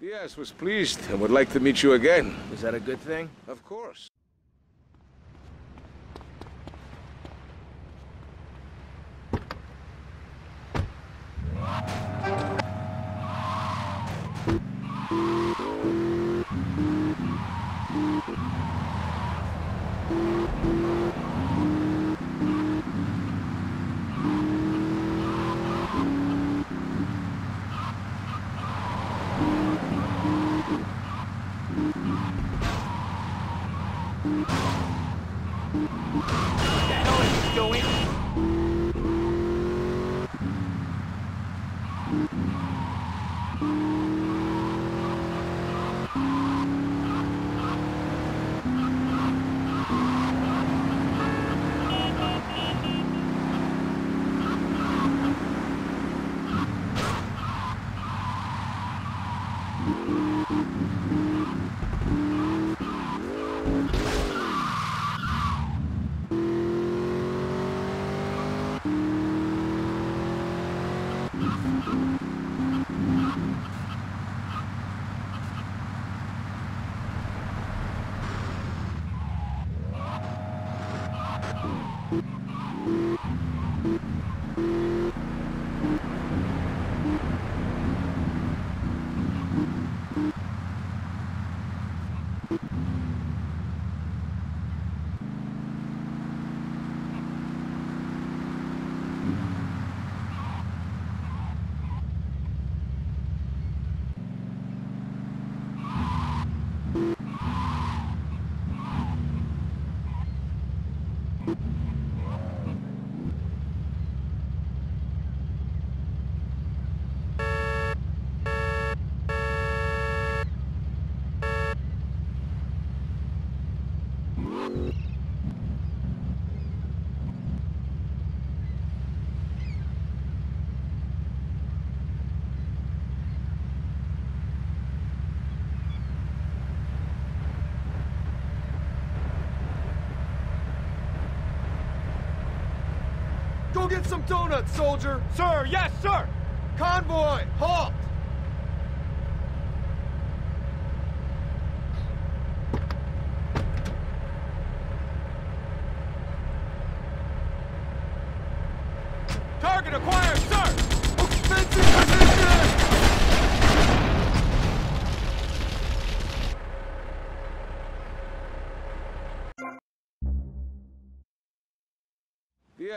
Yes, was pleased and would like to meet you again. Is that a good thing? Of course. Go get some donuts, soldier! Sir, yes, sir! Convoy, halt!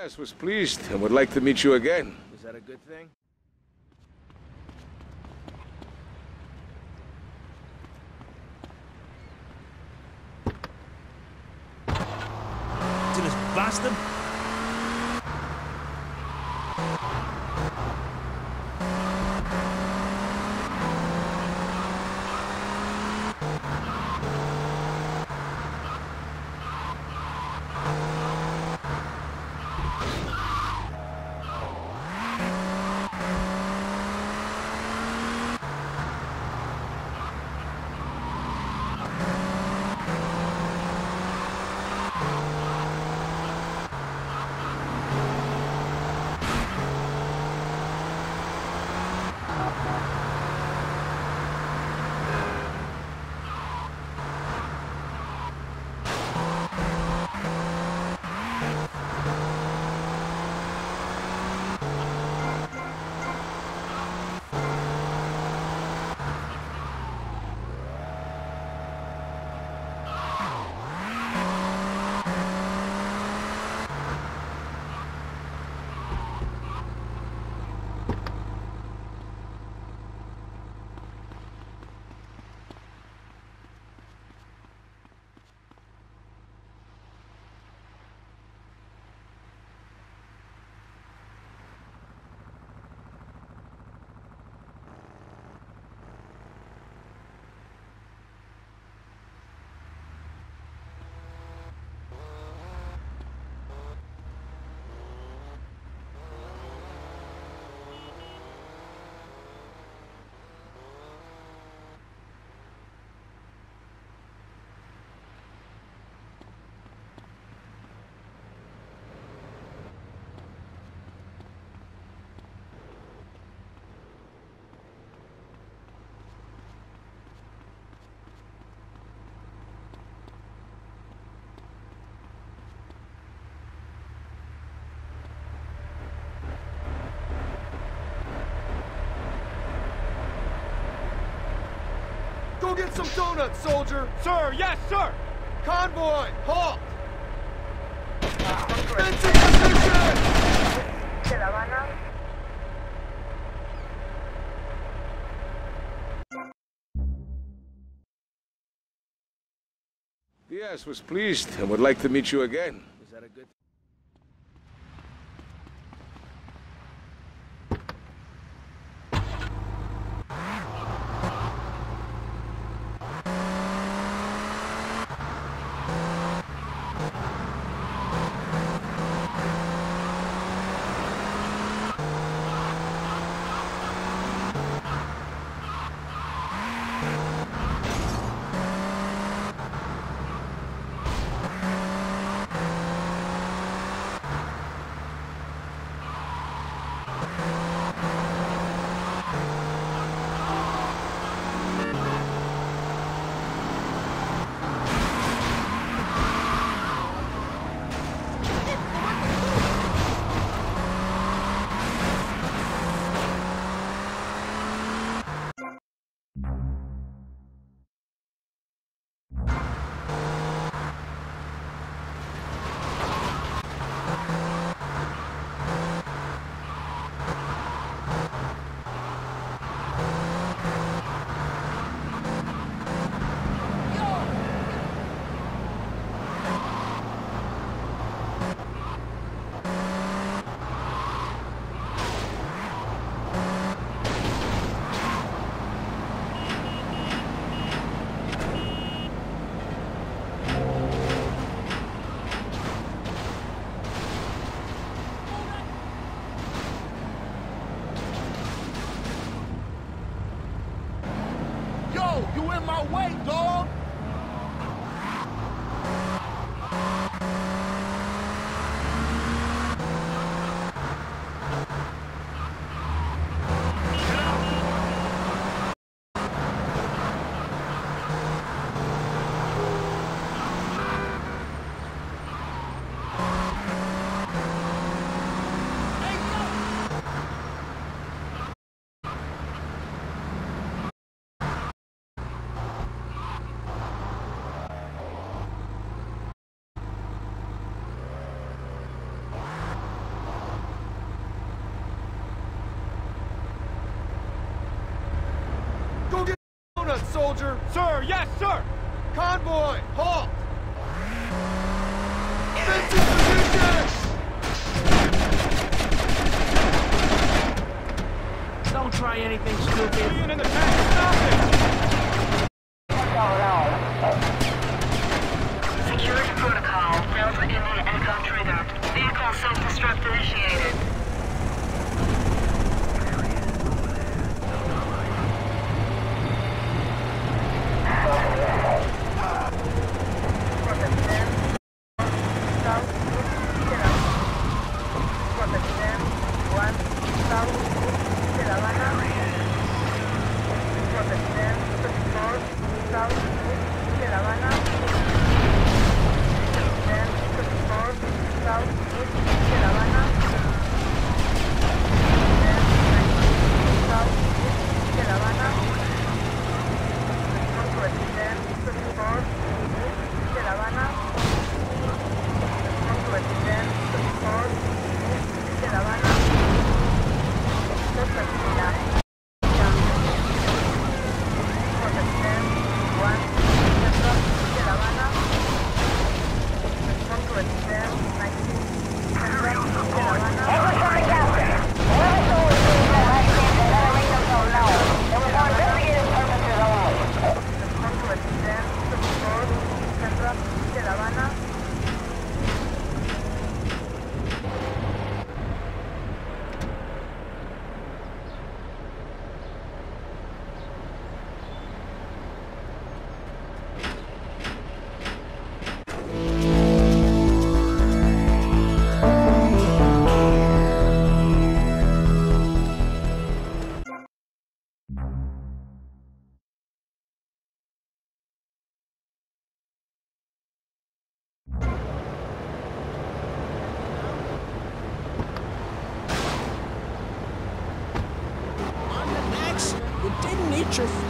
Yes, was pleased and would like to meet you again. Is that a good thing? to this bastard? get some donuts, soldier! Sir, yes, sir! Convoy, halt! Defensive position! Diaz was pleased and would like to meet you again. convoy! Halt! Don't try anything stupid. Million in the back, stop it! Security protocol, Delta India Echo Trigger. Vehicle self-destruct initiated. future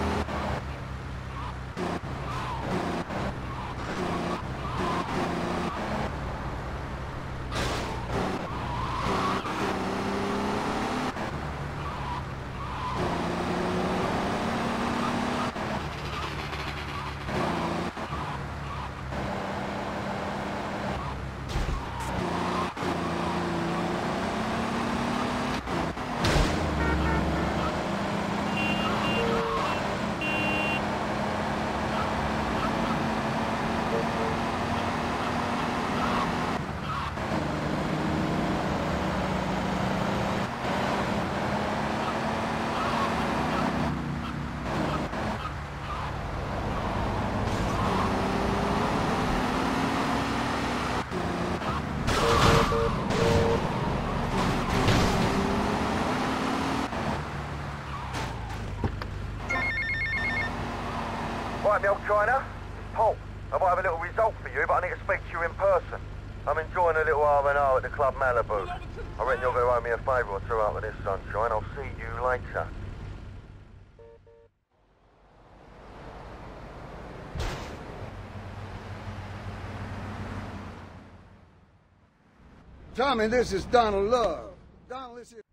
R&R at the Club Malibu. I reckon you're going to owe me a favour or two of this sunshine. I'll see you later. Tommy, this is Donald Love. Donald, this is...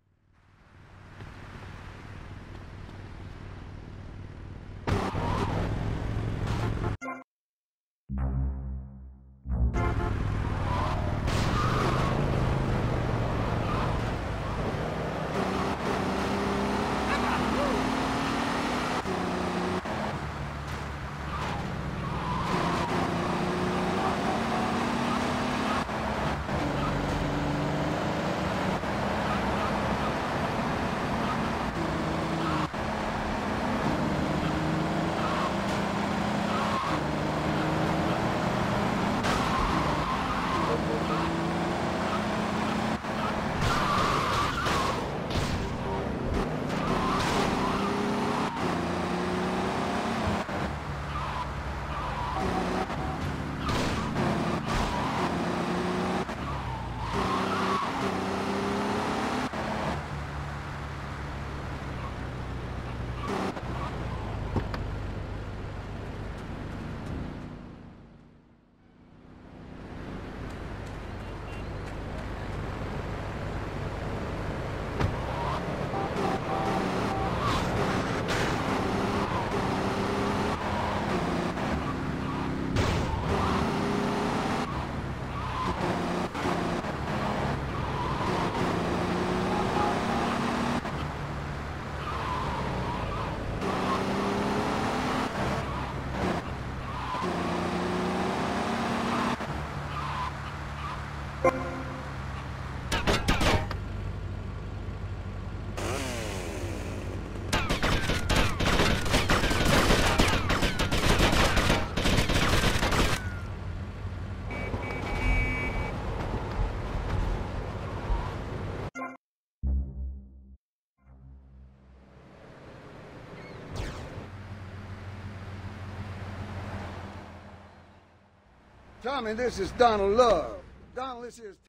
Tommy, this is Donald Love. Donald, this. is...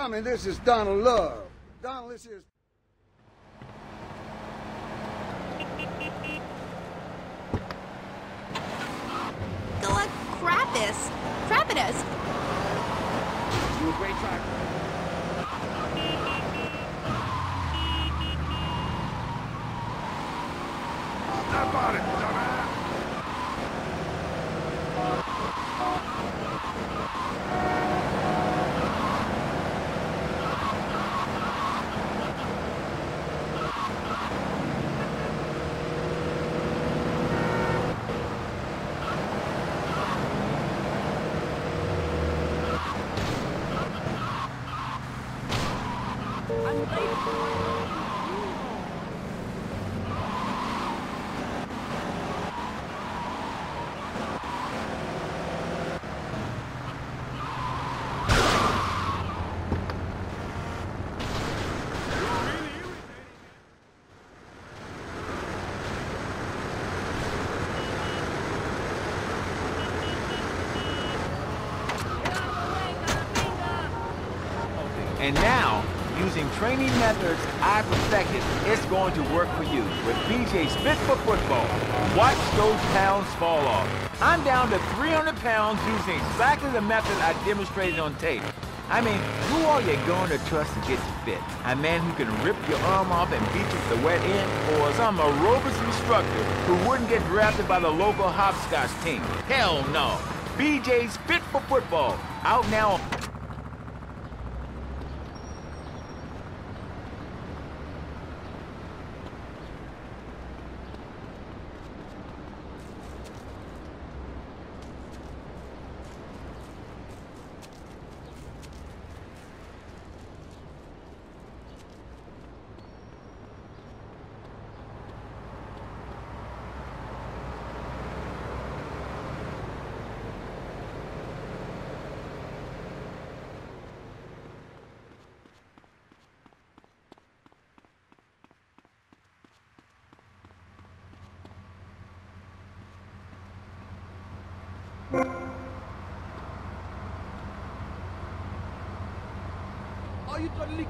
Tommy, this is Donald Love. Donald, this is. The like Krampus. Krampus. You a great driver. How about it, dumbass? And now, using training methods I perfected, it's going to work for you with BJ's Fit for Football. Watch those pounds fall off. I'm down to 300 pounds using exactly the method I demonstrated on tape. I mean, who are you going to trust to get fit? A man who can rip your arm off and beat you to the wet end? Or some aerobics instructor who wouldn't get drafted by the local hopscotch team? Hell no. BJ's Fit for Football. Out now Are you totally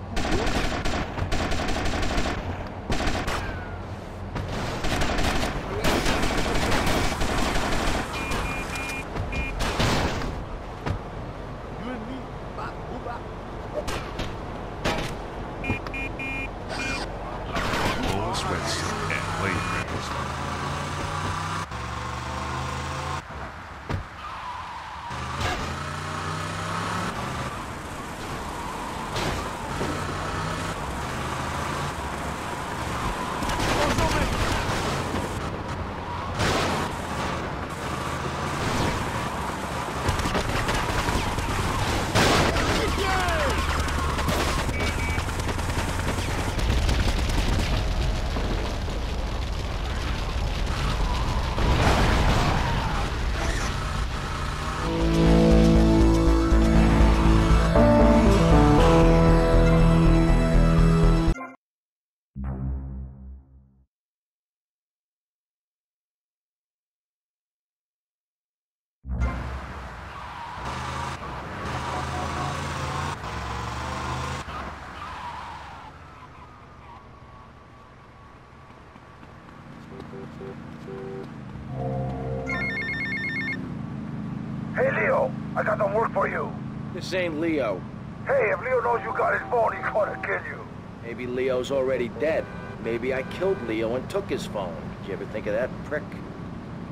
for you. This ain't Leo. Hey, if Leo knows you got his phone, he's gonna kill you. Maybe Leo's already dead. Maybe I killed Leo and took his phone. Did you ever think of that, prick?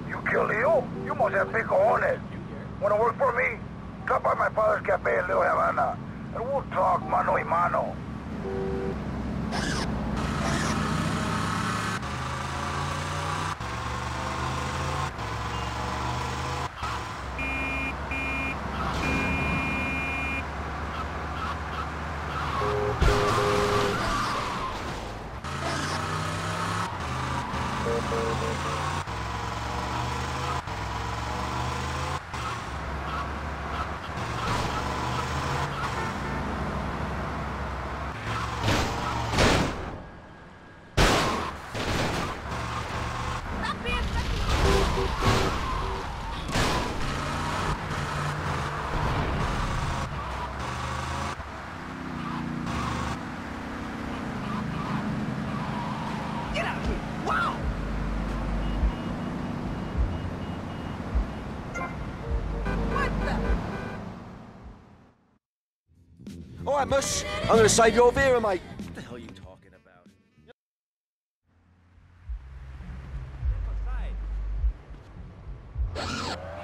You kill Leo? You must have big cojones. Wanna work for me? Drop by my father's cafe in Little Havana, and we'll talk mano y mano. Right, Mush. I'm gonna save your Vera, mate. What the hell are you talking about? All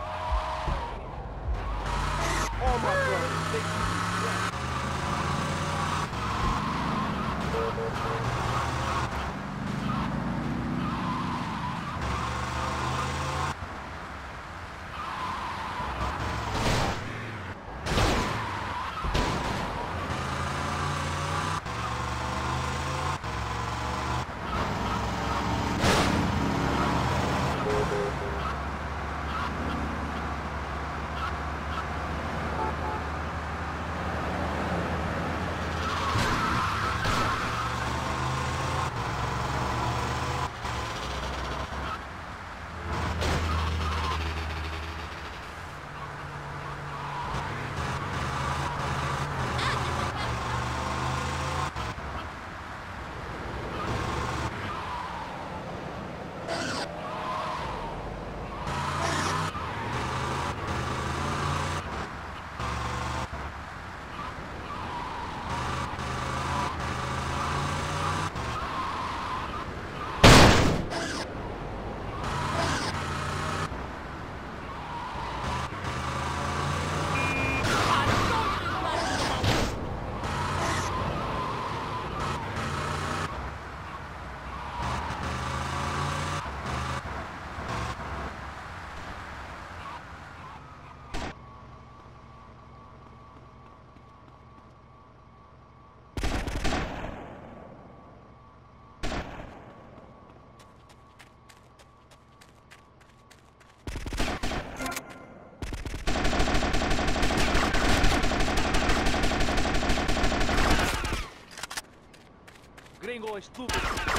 Gringo estúpido.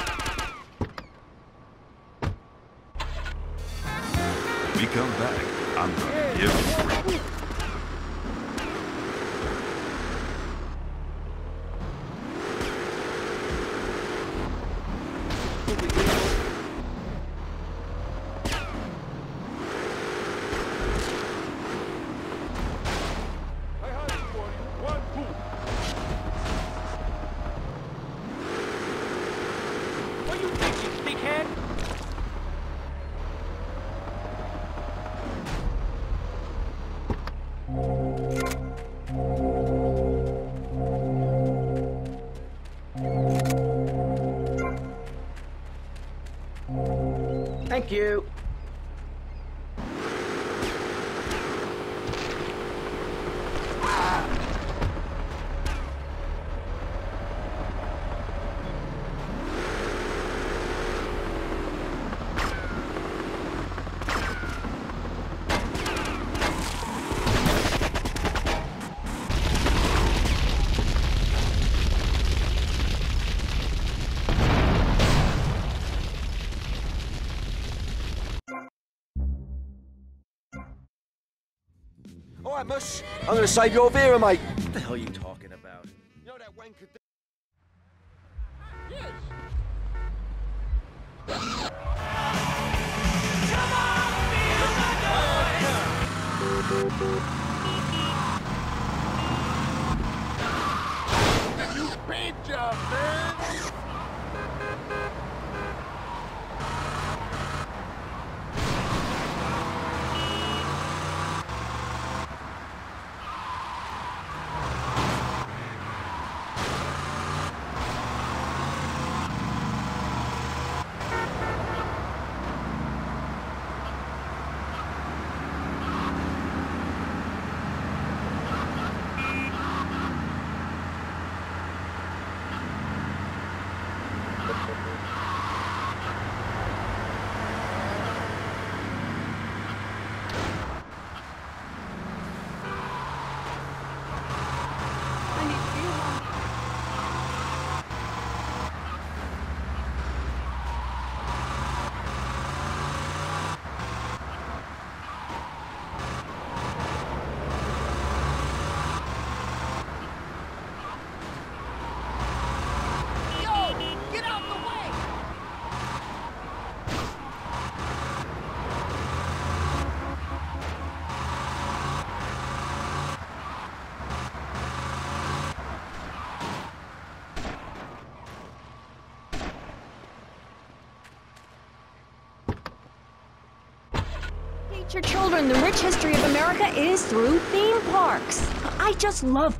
All right, Mush. I'm gonna save your Vera, mate. What the hell are you talking about? You know that wanker d- You paint job, man! teach your children the rich history of America is through theme parks. I just love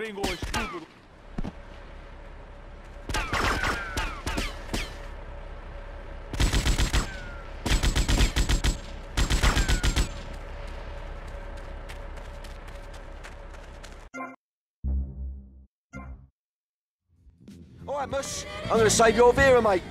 gringo estúpido. Alright, Mush. I'm gonna save you all Vera, mate.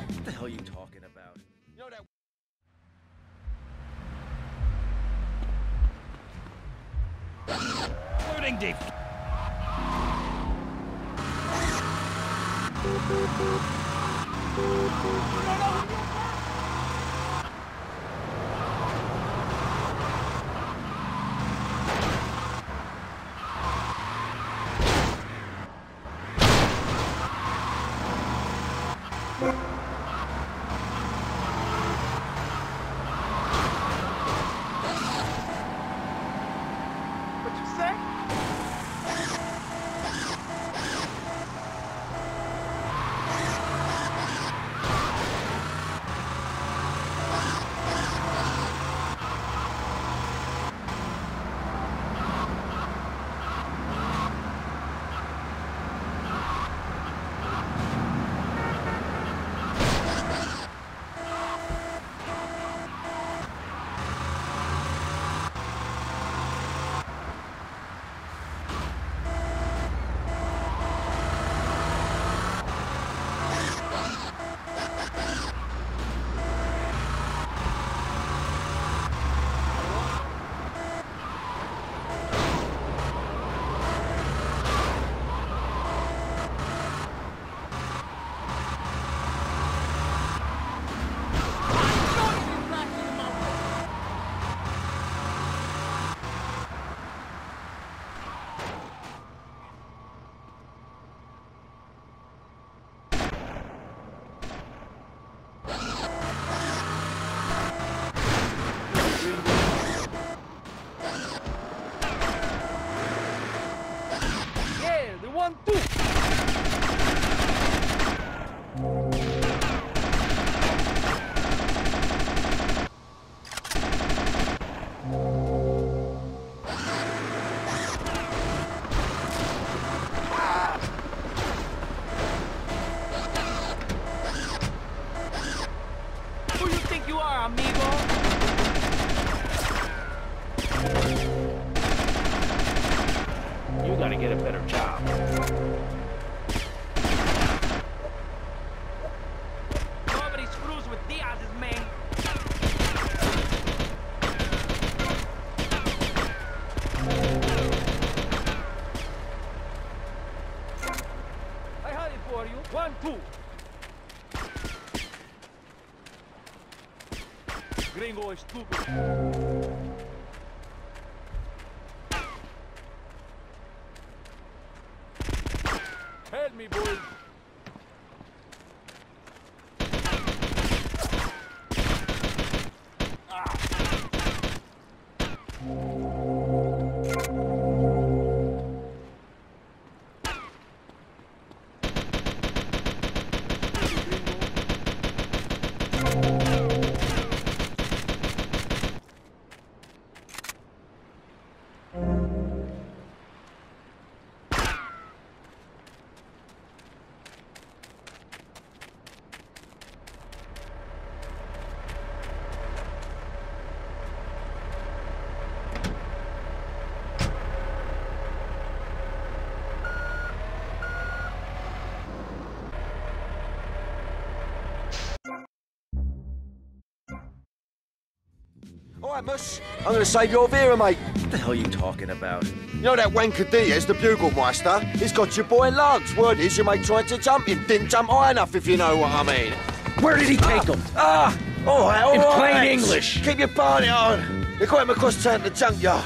Help me, boys! Right, Mush. I'm going to save your Vera, mate. What the hell are you talking about? You know that wanker Diaz, the bugle meister? He's got your boy Lance. Word is your mate tried to jump him. Didn't jump high enough, if you know what I mean. Where did he take him? Ah! Right, all In right. plain. English. Keep your party on. They got him across town to the junkyard.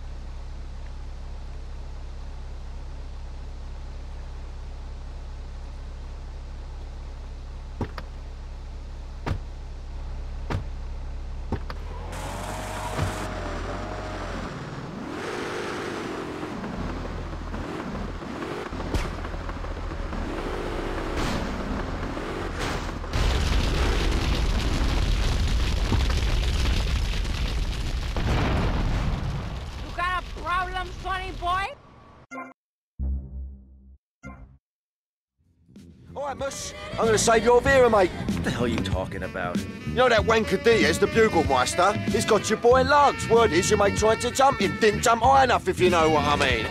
All right, Mush. I'm going to save your Vera, mate. What the hell are you talking about? You know that wanker Diaz, the Bugelmeister? He's got your boy Lance. Word is your mate tried to jump him. Didn't jump high enough, if you know what I mean.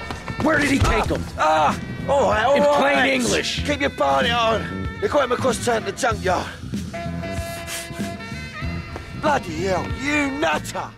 Where did he take him? Ah! All right, all In right, plain mate. English. Keep your party on. They got him across town to the junkyard. Bloody hell, you nutter!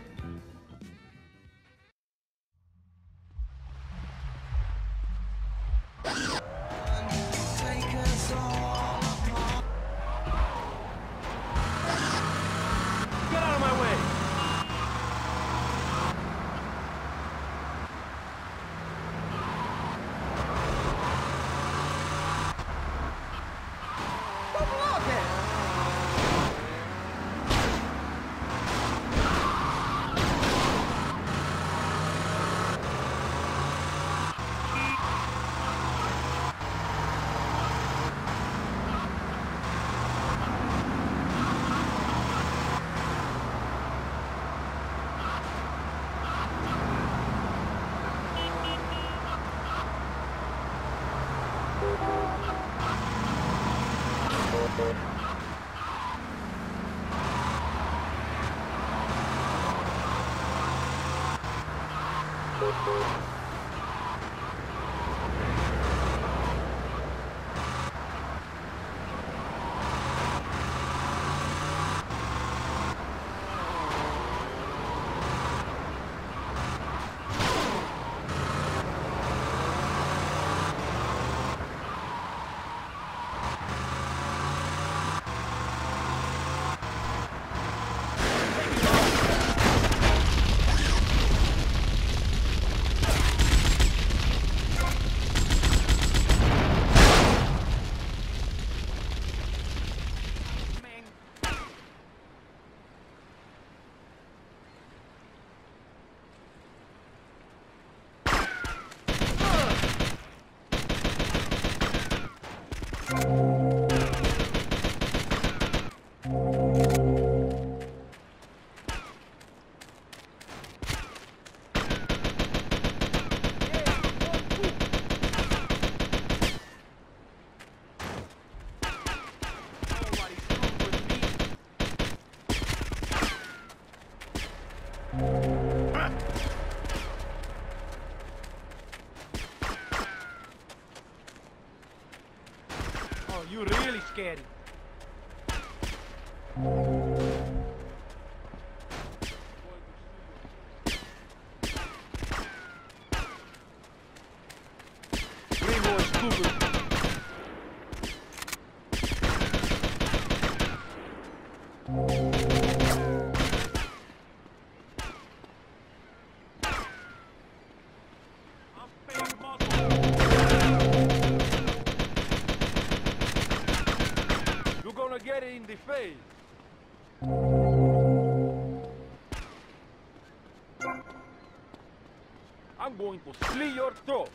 I'm going to slit your throat.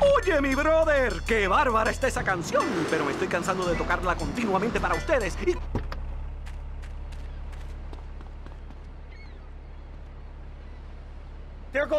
Oye, mi brother, qué bárbara está esa canción, pero me estoy cansando de tocarla continuamente para ustedes. Y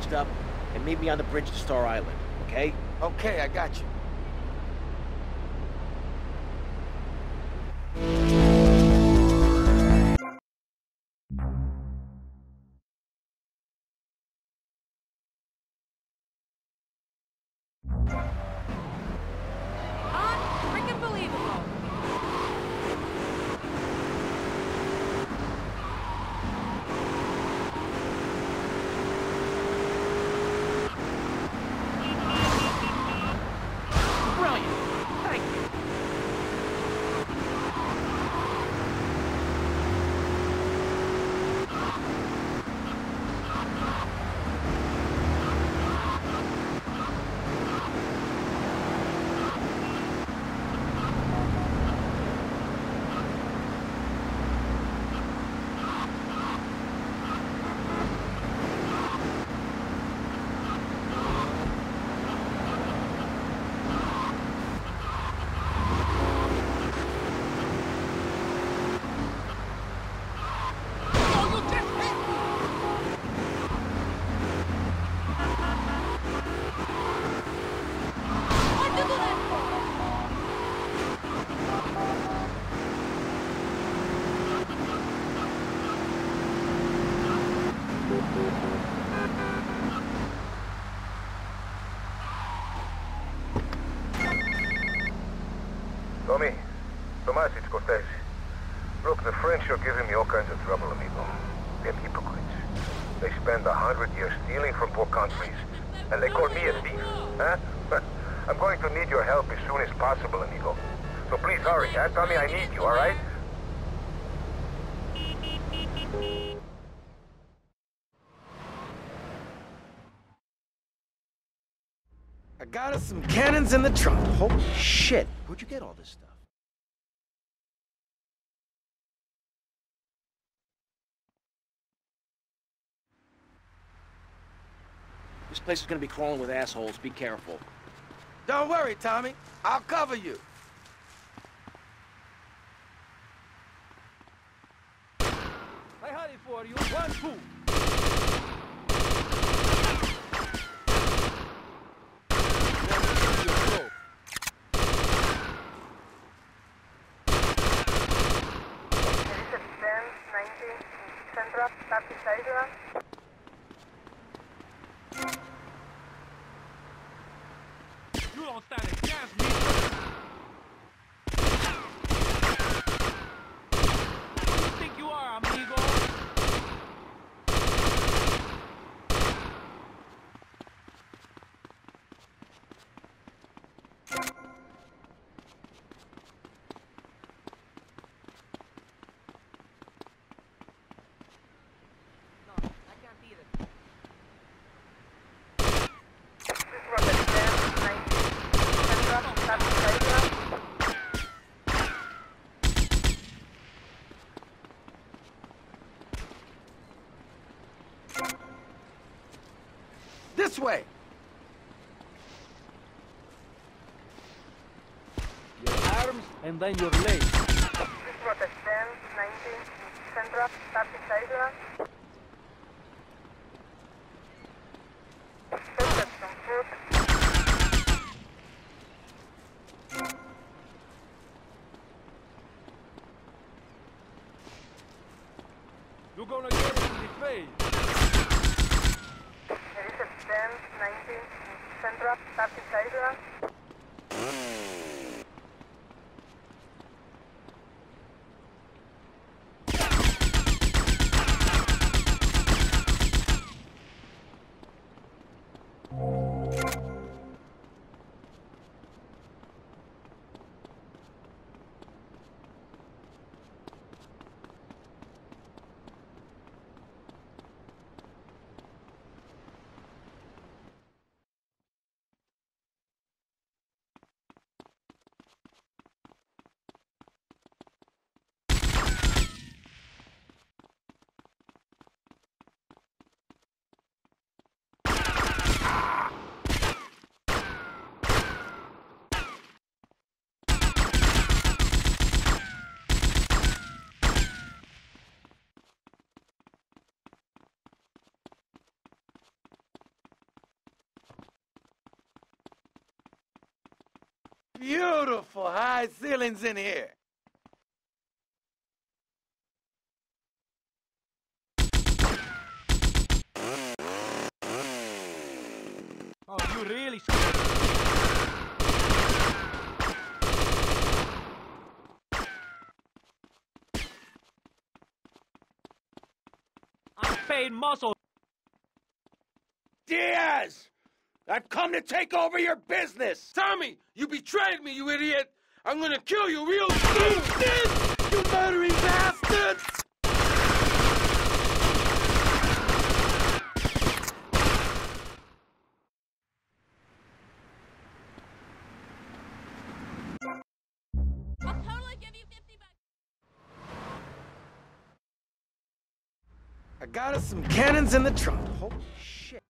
Patched up and meet me on the bridge to Star Island, okay? Okay, I got you. French are giving me all kinds of trouble, amigo. They're hypocrites. They spend a hundred years stealing from poor countries, and they call me a thief, huh? I'm going to need your help as soon as possible, amigo. So please hurry, huh? Tommy, I need you, all right? I got us some cannons in the trunk. Holy shit. Where'd you get all this stuff? This place is gonna be crawling with assholes. Be careful. Don't worry, Tommy. I'll cover you. I had it for you. One, two. Central, Southeast Asia. You This way! Your arms and then your legs. This is Protestant 19, Central, 30 Beautiful high ceilings in here. Oh, you really scared. I'm paid muscle. Diaz! I've come to take over your business! Tommy, you betrayed me, you idiot! I'm gonna kill you real soon! You murdering bastard! I'll totally give you 50 bucks. I got us some cannons in the trunk. Holy shit.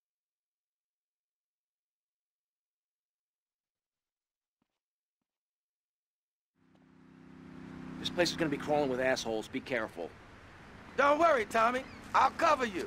This place is gonna be crawling with assholes. Be careful. Don't worry, Tommy. I'll cover you.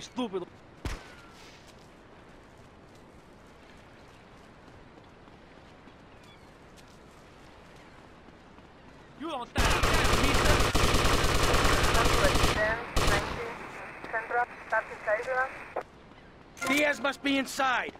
Gringo estúpido. You don't chance. Diaz must be inside.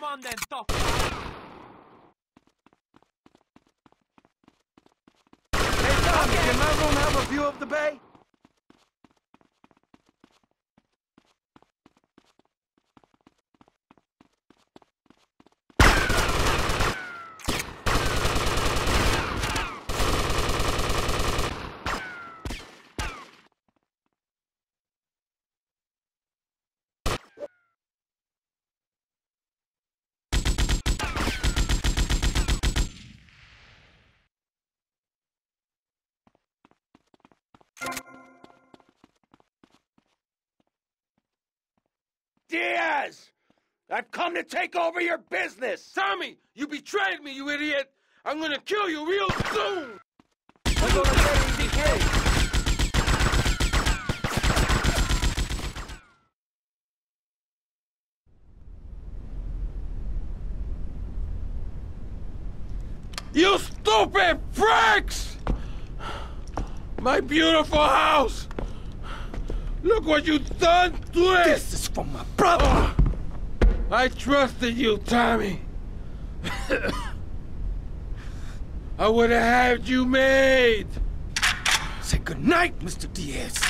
Come on then, tough. Hey, Tommy, can my room have a view of the bay? Diaz! I've come to take over your business! Tommy, you betrayed me, you idiot! I'm gonna kill you real soon! We're gonna get BK. You stupid pricks! My beautiful house! Look what you've done to it! This is for my brother! Oh, I trusted you, Tommy. I would have had you made. Say goodnight, Mr. Diaz.